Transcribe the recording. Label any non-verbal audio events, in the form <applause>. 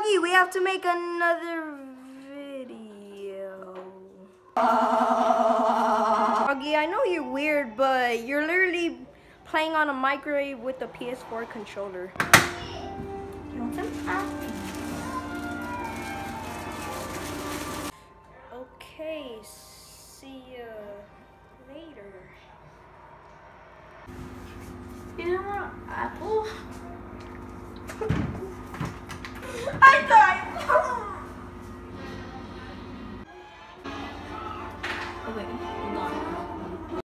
We have to make another video. Augie, I know you're weird, but you're literally playing on a microwave with a PS4 controller. You want some? Okay, see you later. You don't want apple? <laughs> I died. oh, wait.